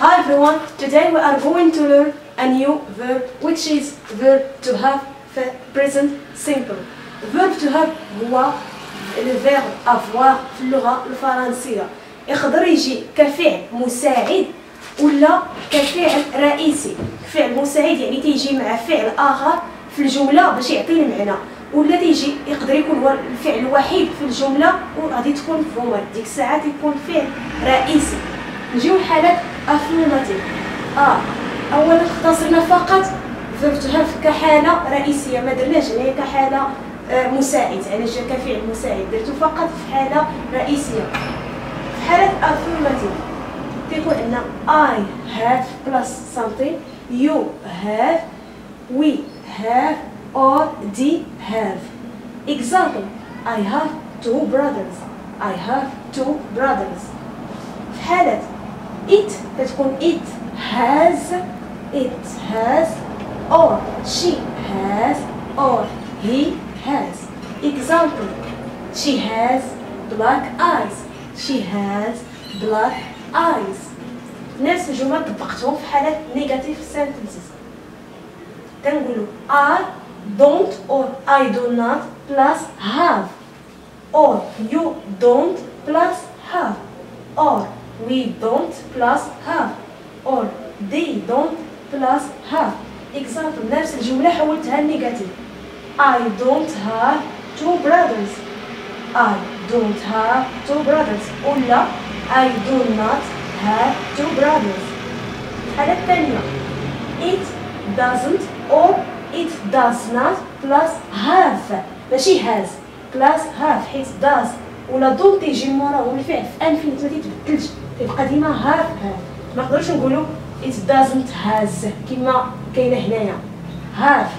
everyone. Today we are going to learn a new verb which is verb to have present simple. verb to have هو الفيرب avoir في اللغة الفرنسية يقدر يجي كفعل مساعد ولا كفعل رئيسي. فعل مساعد يعني تيجي مع فعل آخر في الجملة باش يعطي المعنى ولا تيجي يقدر يكون هو الفعل الوحيد في الجملة وغادي تكون فومر ديك الساعة تيكون فعل رئيسي. نجيو لحالات affirmative آه اولا اختصرنا فقط to have كحالة رئيسية ما درناش هنايا كحالة آه، مساعد يعني كفعل مساعد. درتو فقط في حالة رئيسية. في حاله affirmative تيكون عندنا I have plus something you have we have or they have. Example I have two brothers. I have two brothers. في حالة it تكون it has it has or she has or he has example she has black eyes she has black eyes نفس الجمل طبقتهم في حالات نيجاتيف sentences تنقولوا I don't or I do not plus have or you don't plus have or we don't plus have or they don't plus have example نفس الجملة حولتها لنيجاتيف I don't have two brothers I don't have two brothers ولا I do not have two brothers الحالة الثانية it doesn't or it does not plus have ماشي has plus have حيت does ولا don't تيجي موراهم الفعل في infinitive ما تيتبدلش تيبقى ديما have ما نقدروش نقولوا it doesn't has كما كاينة هنايا. have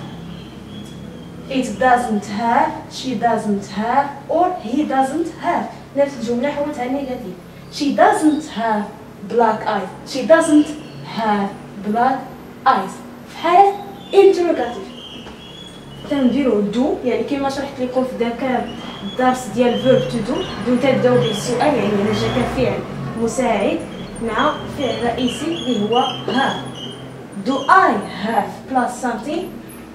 it doesn't have she doesn't have or he doesn't have. نفس الجملة حولتها negative she doesn't have black eyes. she doesn't have black eyes. في حالة interrogative. تنديرو do يعني كما شرحت لكم في ذاك الدرس ديال verb to do دو تبداو به السؤال يعني جا كفعل مساعد مع فعل رئيسي اللي هو have do I have plus something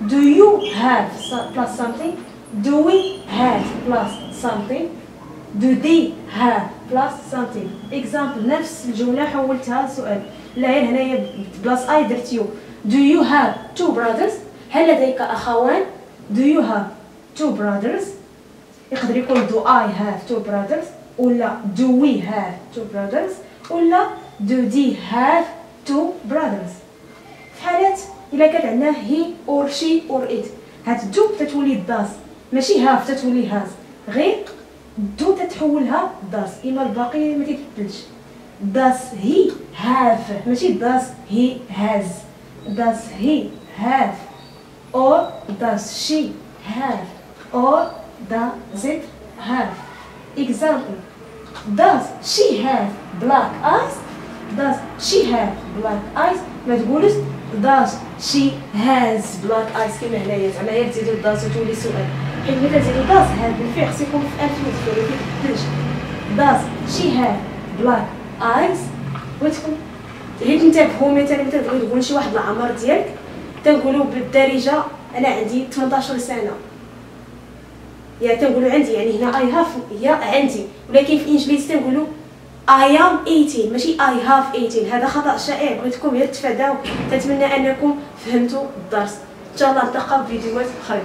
do you have plus something do we have plus something do they have plus something example نفس الجملة حولتها لسؤال لا هنايا بلاصة I درت you do you have two brothers هل لديك أخوان do you have two brothers يقدر يكون do I have two brothers ولا do we have two brothers ولا do they have two brothers فحالة إلا كانت عندنا he or she or it هاد do تتولي does ماشي have تتولي has غير do تتحولها does إما الباقي ما تتبدلش does he have ماشي does he has does he have أو does she have أو does it have? Example does she have black eyes? Does she have black eyes? ما تقولش does she has black eyes? كما هنايا زعما هي تزيدو does وتولي سؤال حيت ملي تزيدو does have بالفعل يكون في ما كيتبدلش does she have black eyes? وتكون حيت نتابعو مثلا مثلا تبغي تقول شي واحد العمر ديالك تنقولوا بالدارجة أنا عندي 18 سنة. يا تنقولوا عندي يعني هنا اي هاف هي عندي. ولكن في الانجليزي تنقولوا I am 18 ماشي I have 18 هذا خطأ شائع. بغيتكم غير تفاداو تتمنى أنكم فهمتوا الدرس. إن شاء الله نلتقاو في فيديوهات أخرى